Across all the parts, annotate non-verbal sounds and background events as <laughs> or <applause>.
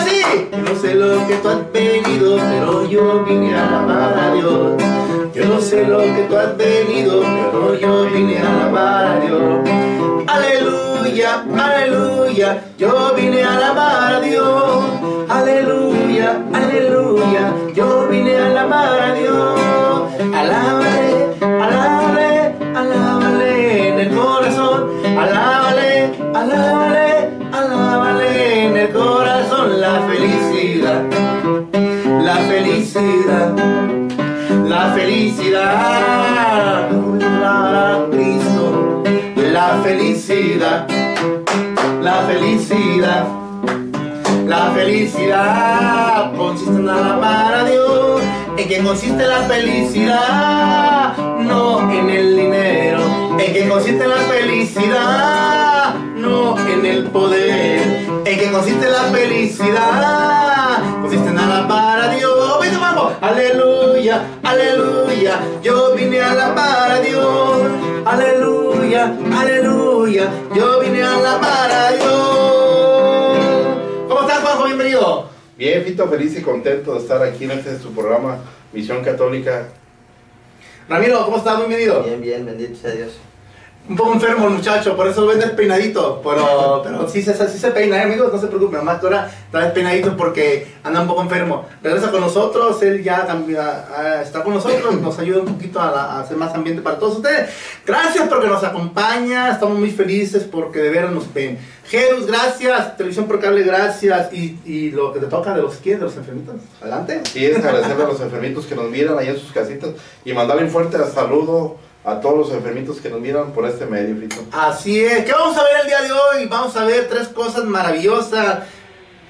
así. Yo no sé lo que tú has venido, pero yo vine a alabar a Dios. Yo no sé lo que tú has venido, pero yo vine a alabar a Dios. Aleluya, aleluya, yo vine a alabar a Dios. Aleluya, aleluya, yo vine a alabar a Dios. Alábale, la felicidad. La la felicidad, la felicidad. La felicidad consiste en alabar a Dios. ¿En qué consiste la felicidad? No en el dinero. ¿En qué consiste la felicidad? No en el poder. ¿En qué consiste la felicidad? Consiste en alabar. Aleluya, aleluya. Yo vine a alabar a Dios. Aleluya, aleluya. Yo vine a alabar a Dios. ¿Cómo estás, Juanjo? Bienvenido. Bien, Fito, feliz y contento de estar aquí en este su programa Misión Católica. Ramiro, ¿cómo estás? Bienvenido. Bien, bien, bendito sea Dios. Un poco enfermo el muchacho, por eso lo ven despeinadito. Pero, <laughs> pero sí, se, sí se peina, ¿eh, amigos, no se preocupen. Nomás ahora está despeinadito porque anda un poco enfermo. Regresa con nosotros, él ya cambia- ah, está con nosotros, <laughs> nos ayuda un poquito a, la- a hacer más ambiente para todos ustedes. Gracias porque nos acompaña, estamos muy felices porque de veras nos ven. Jerus, gracias. Televisión por cable, gracias. Y, y lo que te toca de los quién, de los enfermitos. Adelante. Y es agradecerle a los enfermitos que nos miran ahí en sus casitas y mandarle un fuerte saludo a todos los enfermitos que nos miran por este medio, Fito. Así es. ¿Qué vamos a ver el día de hoy? Vamos a ver tres cosas maravillosas.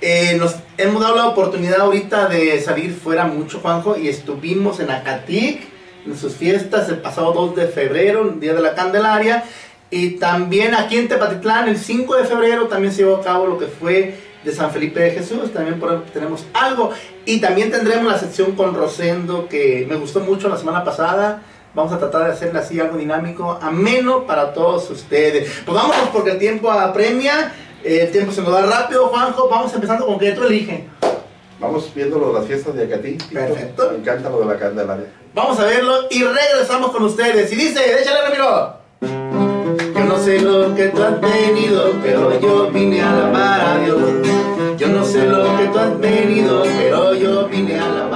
Eh, nos hemos dado la oportunidad ahorita de salir fuera mucho, Juanjo, y estuvimos en Acatic, en sus fiestas, el pasado 2 de febrero, el Día de la Candelaria, y también aquí en Tepatitlán, el 5 de febrero, también se llevó a cabo lo que fue de San Felipe de Jesús, también por tenemos algo, y también tendremos la sección con Rosendo, que me gustó mucho la semana pasada, Vamos a tratar de hacerle así algo dinámico, ameno para todos ustedes. Pues vámonos porque el tiempo apremia, el tiempo se nos va rápido, Juanjo. Vamos empezando con que tú eliges. Vamos viéndolo las fiestas de Acatí. Perfecto. Me encanta lo de la Candelaria. Vamos a verlo y regresamos con ustedes. Y dice, échale Ramiro. Yo no sé lo que tú has venido, pero yo vine a alabar a Dios. Yo no sé lo que tú has venido, pero yo vine a alabar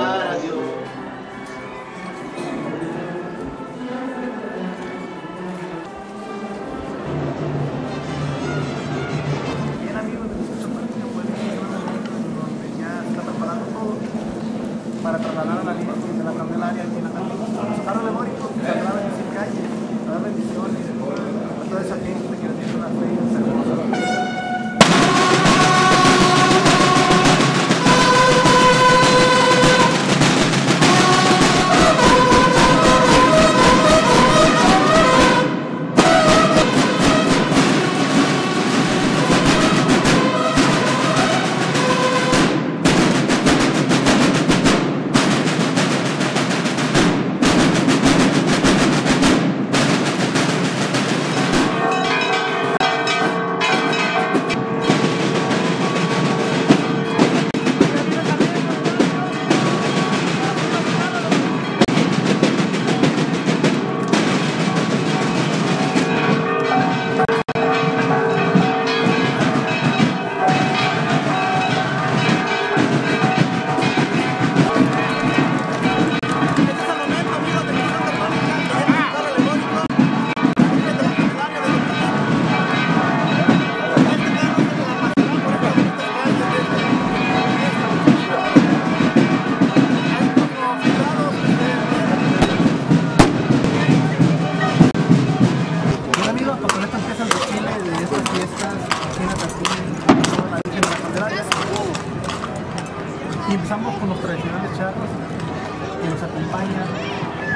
acompaña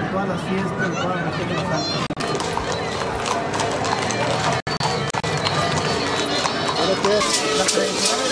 en todas las fiestas, en todas las de. Pues, la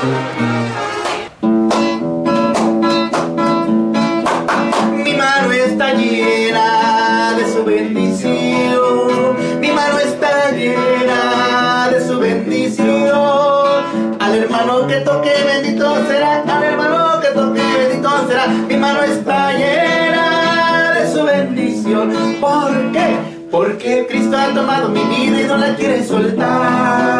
Mi mano está llena de su bendición, mi mano está llena de su bendición. Al hermano que toque bendito será, al hermano que toque bendito será, mi mano está llena de su bendición. ¿Por qué? Porque Cristo ha tomado mi vida y no la quiere soltar.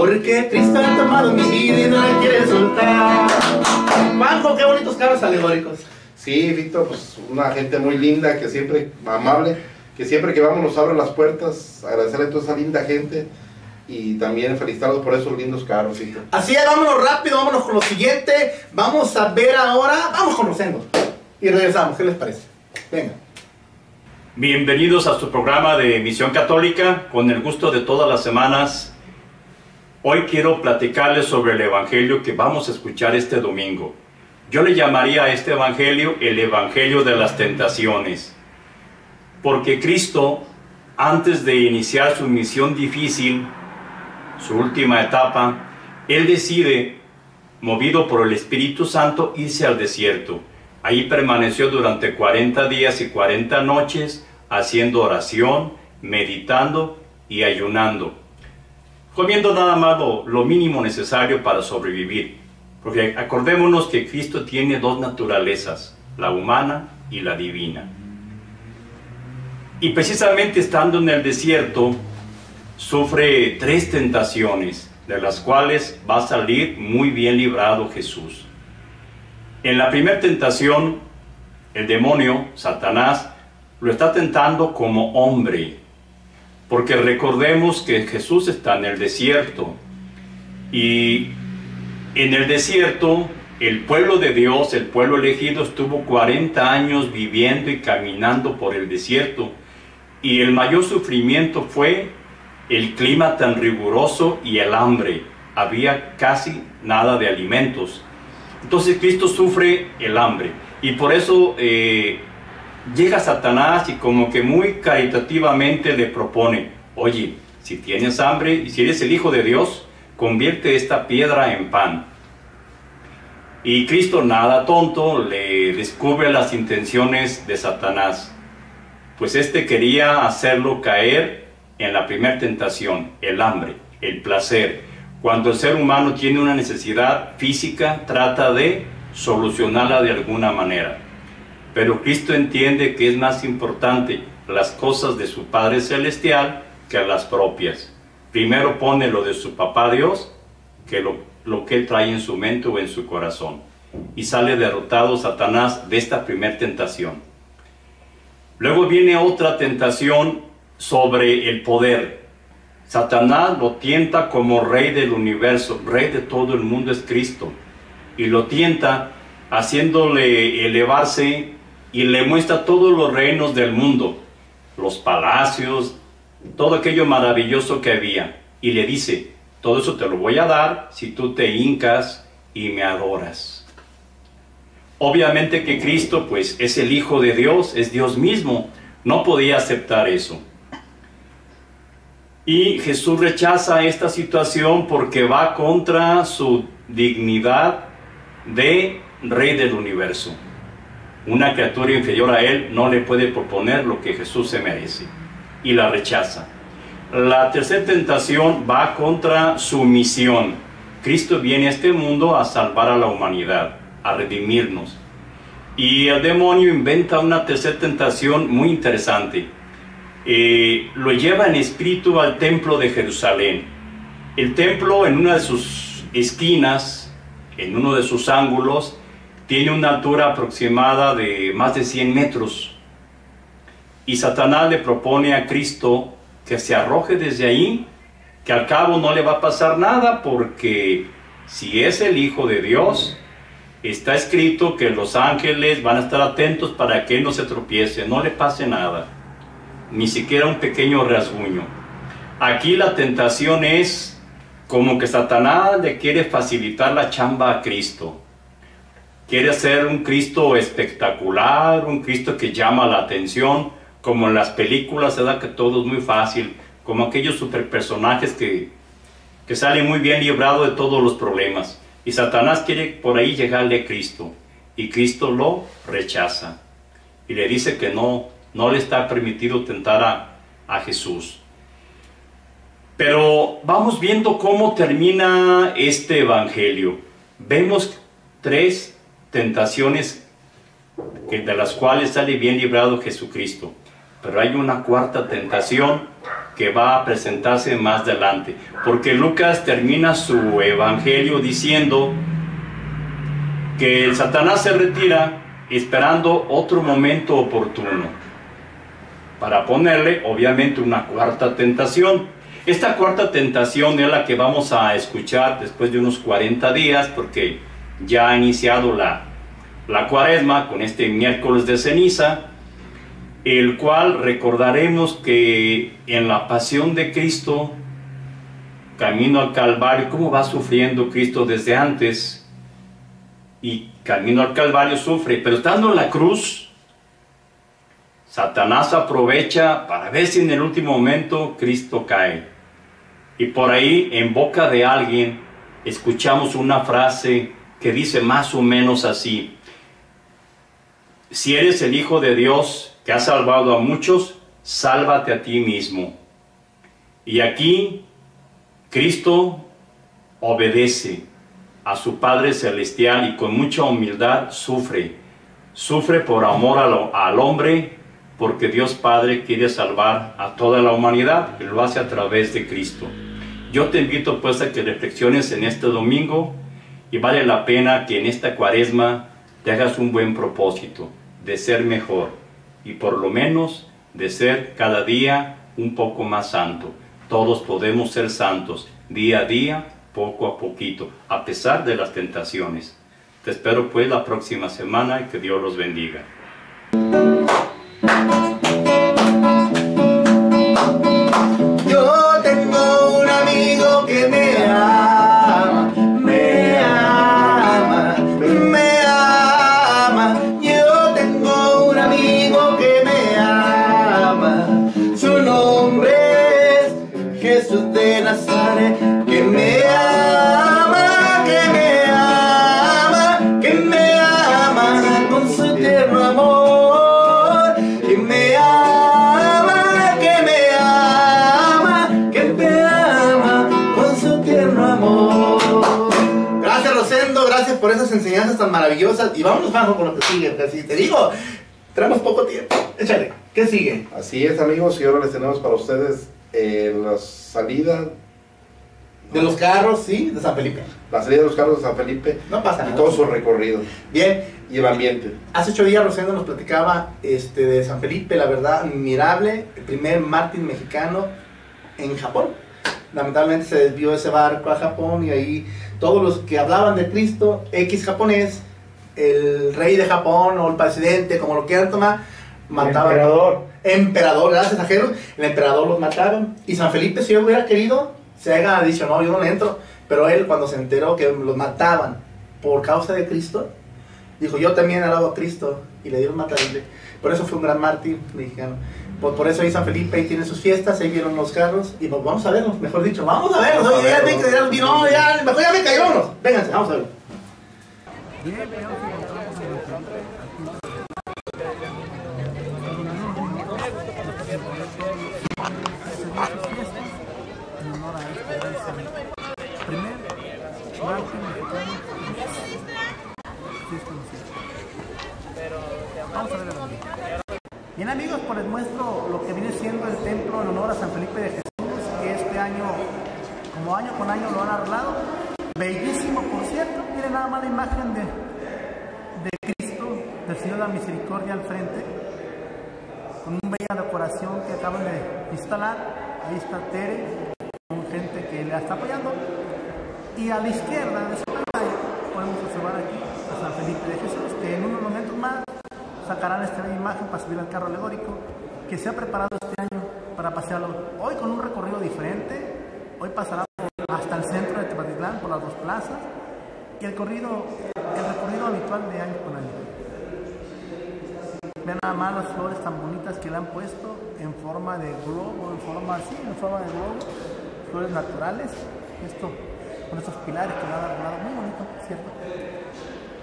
Porque Cristo ha tomado mi vida y no la quiere soltar. Juanjo, qué bonitos carros alegóricos. Sí, Víctor, pues una gente muy linda, que siempre, amable, que siempre que vamos nos abre las puertas, agradecerle a toda esa linda gente y también felicitarlos por esos lindos carros, Víctor. Así es, vámonos rápido, vámonos con lo siguiente. Vamos a ver ahora, vamos conociendo. Y regresamos, ¿qué les parece? Venga. Bienvenidos a su programa de Misión Católica, con el gusto de todas las semanas. Hoy quiero platicarles sobre el Evangelio que vamos a escuchar este domingo. Yo le llamaría a este Evangelio el Evangelio de las tentaciones, porque Cristo, antes de iniciar su misión difícil, su última etapa, Él decide, movido por el Espíritu Santo, irse al desierto. Ahí permaneció durante 40 días y 40 noches haciendo oración, meditando y ayunando, comiendo nada más lo, lo mínimo necesario para sobrevivir. Porque acordémonos que Cristo tiene dos naturalezas, la humana y la divina. Y precisamente estando en el desierto, sufre tres tentaciones, de las cuales va a salir muy bien librado Jesús. En la primera tentación, el demonio, Satanás, lo está tentando como hombre, porque recordemos que Jesús está en el desierto y en el desierto el pueblo de Dios, el pueblo elegido, estuvo 40 años viviendo y caminando por el desierto y el mayor sufrimiento fue el clima tan riguroso y el hambre. Había casi nada de alimentos. Entonces Cristo sufre el hambre y por eso eh, llega Satanás y como que muy caritativamente le propone, oye, si tienes hambre y si eres el Hijo de Dios, convierte esta piedra en pan. Y Cristo, nada tonto, le descubre las intenciones de Satanás, pues éste quería hacerlo caer en la primera tentación, el hambre, el placer. Cuando el ser humano tiene una necesidad física, trata de solucionarla de alguna manera. Pero Cristo entiende que es más importante las cosas de su Padre Celestial que las propias. Primero pone lo de su papá Dios que lo, lo que él trae en su mente o en su corazón. Y sale derrotado Satanás de esta primera tentación. Luego viene otra tentación sobre el poder. Satanás lo tienta como rey del universo, rey de todo el mundo es Cristo. Y lo tienta haciéndole elevarse y le muestra todos los reinos del mundo, los palacios, todo aquello maravilloso que había. Y le dice, todo eso te lo voy a dar si tú te hincas y me adoras. Obviamente que Cristo pues es el Hijo de Dios, es Dios mismo, no podía aceptar eso. Y Jesús rechaza esta situación porque va contra su dignidad de Rey del universo. Una criatura inferior a él no le puede proponer lo que Jesús se merece y la rechaza. La tercera tentación va contra su misión. Cristo viene a este mundo a salvar a la humanidad, a redimirnos. Y el demonio inventa una tercera tentación muy interesante. Eh, lo lleva en espíritu al templo de Jerusalén. El templo en una de sus esquinas, en uno de sus ángulos, tiene una altura aproximada de más de 100 metros. Y Satanás le propone a Cristo que se arroje desde ahí, que al cabo no le va a pasar nada porque si es el Hijo de Dios, está escrito que los ángeles van a estar atentos para que no se tropiece, no le pase nada, ni siquiera un pequeño rasguño. Aquí la tentación es como que Satanás le quiere facilitar la chamba a Cristo. Quiere hacer un Cristo espectacular, un Cristo que llama la atención, como en las películas se da que todo es muy fácil, como aquellos superpersonajes que, que salen muy bien librados de todos los problemas. Y Satanás quiere por ahí llegarle a Cristo, y Cristo lo rechaza. Y le dice que no, no le está permitido tentar a, a Jesús. Pero vamos viendo cómo termina este Evangelio. vemos tres tentaciones de las cuales sale bien librado Jesucristo. Pero hay una cuarta tentación que va a presentarse más adelante. Porque Lucas termina su evangelio diciendo que Satanás se retira esperando otro momento oportuno para ponerle obviamente una cuarta tentación. Esta cuarta tentación es la que vamos a escuchar después de unos 40 días porque ya ha iniciado la, la cuaresma con este miércoles de ceniza, el cual recordaremos que en la pasión de Cristo, camino al Calvario, cómo va sufriendo Cristo desde antes, y camino al Calvario sufre, pero estando en la cruz, Satanás aprovecha para ver si en el último momento Cristo cae. Y por ahí, en boca de alguien, escuchamos una frase que dice más o menos así. Si eres el Hijo de Dios que ha salvado a muchos, sálvate a ti mismo. Y aquí Cristo obedece a su Padre Celestial y con mucha humildad sufre. Sufre por amor al, hombre porque Dios Padre quiere salvar a toda la humanidad y lo hace a través de Cristo. Yo te invito pues a que reflexiones en este domingo y vale la pena que en esta cuaresma te hagas un buen propósito de ser mejor y por lo menos de ser cada día un poco más santo. Todos podemos ser santos día a día, poco a poquito, a pesar de las tentaciones. Te espero pues la próxima semana y que Dios los bendiga. Jesús de Nazaret, que me ama, que me ama, que me ama con su tierno amor, que me ama, que me ama, que me ama con su tierno amor. Gracias Rosendo, gracias por esas enseñanzas tan maravillosas y vámonos vamos con lo que sigue, porque si te digo, tenemos poco tiempo. Échale, ¿qué sigue? Así es, amigos, y ahora les tenemos para ustedes eh, la salida, De los carros, sí, de San Felipe. la salida de los carros de San Felipe No pasa y nada. todo su recorrido Bien, y el ambiente. Hace ocho días Rosendo nos platicaba este, de San Felipe, la verdad, admirable, el primer mártir mexicano en Japón. Lamentablemente se desvió ese barco a Japón y ahí todos los que hablaban de Cristo, X japonés, el rey de Japón o el presidente, como lo quieran tomar, mataban. Emperador. Emperador, gracias a Jesús, el emperador los mataron. Y San Felipe, si yo hubiera querido, se haya dicho, no, yo no le entro. Pero él, cuando se enteró que los mataban por causa de Cristo, dijo, yo también alabo a Cristo. Y le dieron matarle. Por eso fue un gran mártir mexicano. Por, por eso ahí San Felipe ahí tiene sus fiestas, ahí vieron los carros. Y pues vamos a verlos, mejor dicho, vamos a verlos. Oye, ya, ya, ya, no, ya, mejor ya me cayó. Vénganse, vamos a verlos. Bien, ya nos encontramos en el en honor a este gran santo. Primer mártir mexicano sí es conocido. Vamos a ver el video. Bien amigos, pues les muestro lo que viene siendo el templo en honor a San Felipe de Jesús, que este año, como año con año lo han arreglado. Bellísimo, por cierto, miren nada más la imagen de, de Cristo, del Señor de la Misericordia al frente, con una bella decoración que acaban de instalar. Ahí está Tere, con gente que le está apoyando. Y a la izquierda de su pantalla podemos observar aquí a San Felipe de Jesús, que en unos momentos más sacarán esta bella imagen para subir al carro alegórico, que se ha preparado este año para pasearlo hoy con un recorrido diferente. Hoy pasará hasta el centro de Tepatitlán, por las dos plazas, y el, corrido, el recorrido habitual de año con año. Vean nada más las flores tan bonitas que le han puesto en forma de globo, en forma así, en forma de globo, flores naturales. Esto con estos pilares que le han arreglado muy bonito, ¿cierto?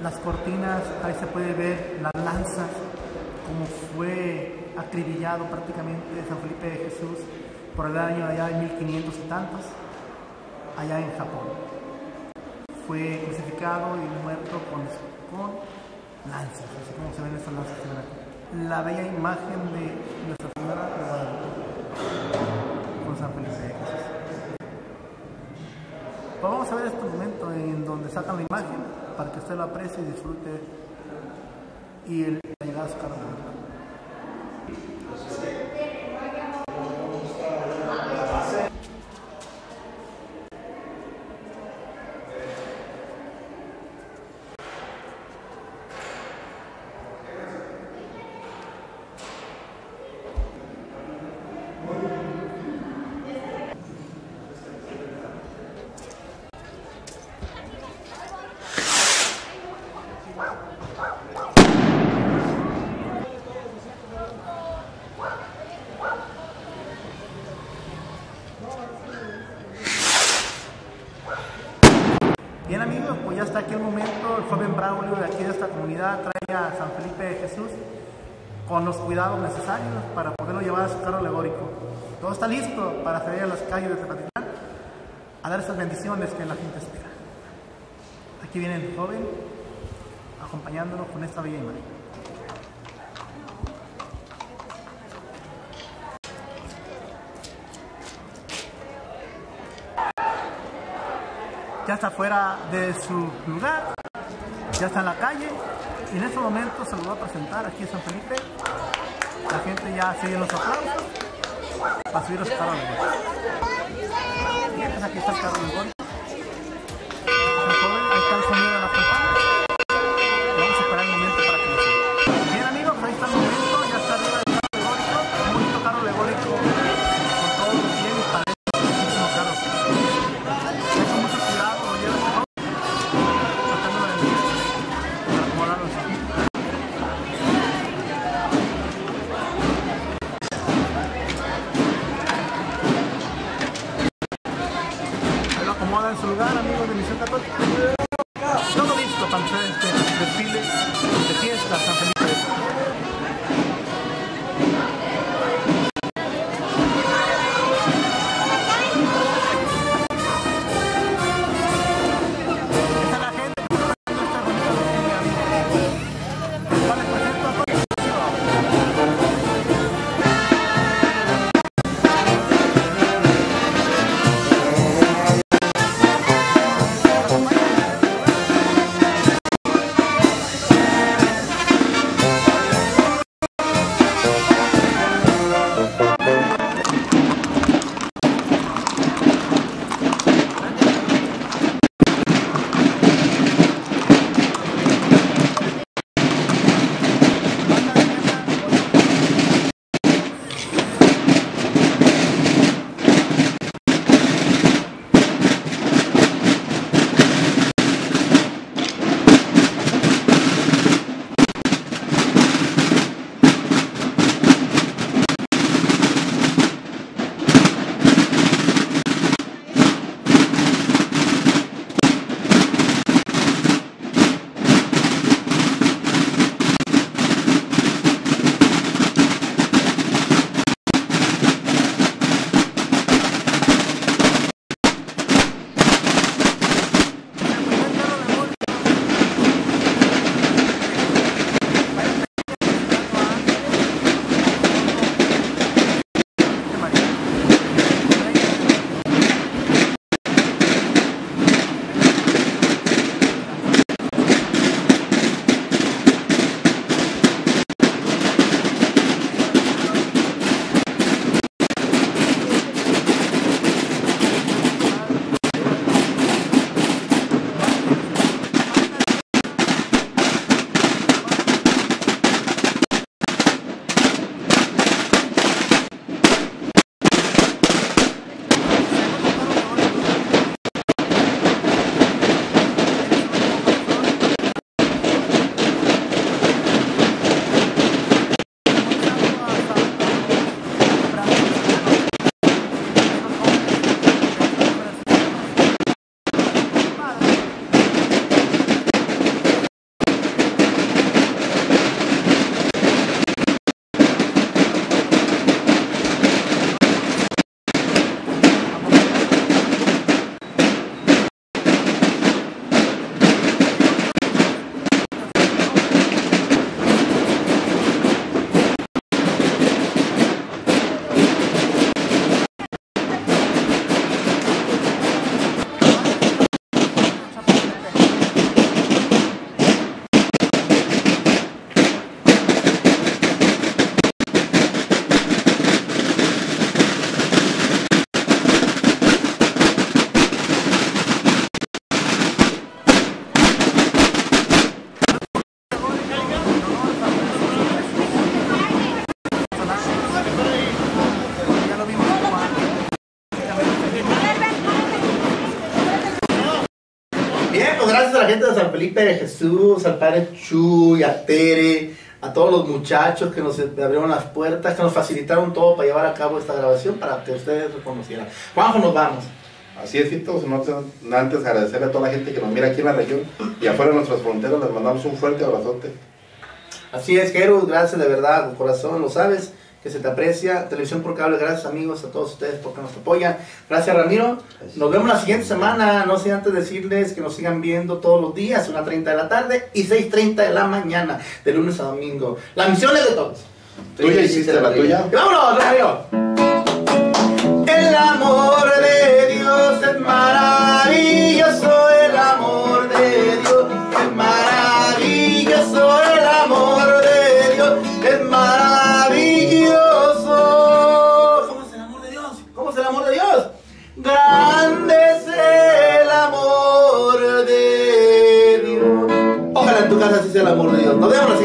Las cortinas, ahí se puede ver las lanzas, como fue acribillado prácticamente San Felipe de Jesús por el año allá de 1500 y tantos, allá en Japón. fue crucificado y muerto con, con lanzas, así como se ven estas lanzas. La bella imagen de Nuestra Señora de Pues vamos a ver este momento en donde sacan la imagen para que usted lo aprecie y disfrute. Y el, la llegada a su carro. Bien amigos, pues ya está aquí el momento, el joven Braulio de aquí de esta comunidad trae a San Felipe de Jesús con los cuidados necesarios para poderlo llevar a su carro alegórico. Todo está listo para salir a las calles de Tepatitlán a dar esas bendiciones que la gente espera. Aquí viene el joven acompañándonos con esta bella imagen. ya está fuera de su lugar, ya está en la calle y en este momento se lo va a presentar aquí en San Felipe. La gente ya sigue los aplausos para subir los carros aquí está el carro de gol. Ahí está Felipe Jesús, al padre Chuy, a Tere, a todos los muchachos que nos abrieron las puertas, que nos facilitaron todo para llevar a cabo esta grabación para que ustedes reconocieran. Juanjo, nos vamos. Así es, Fito, antes agradecerle a toda la gente que nos mira aquí en la región y afuera de nuestras fronteras, les mandamos un fuerte abrazote. Así es, Jeru, gracias de verdad, corazón, lo sabes, que se te aprecia. Televisión por cable, gracias amigos a todos ustedes porque nos apoyan. Gracias Ramiro. Nos vemos la siguiente semana. No sé antes decirles que nos sigan viendo todos los días, 1.30 de la tarde y 6.30 de la mañana, de lunes a domingo. La misión es de todos. ¿Tú ya hiciste la tuya? Vámonos, Ramiro. El amor de Dios es maravilloso,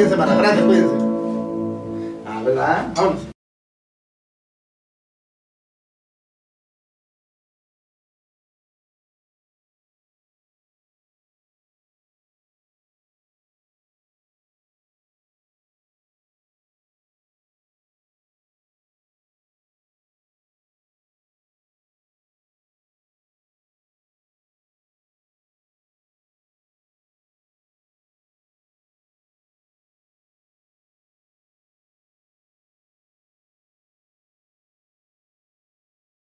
siguiente semana. Gracias, cuídense. Ah, ¿verdad? Vámonos.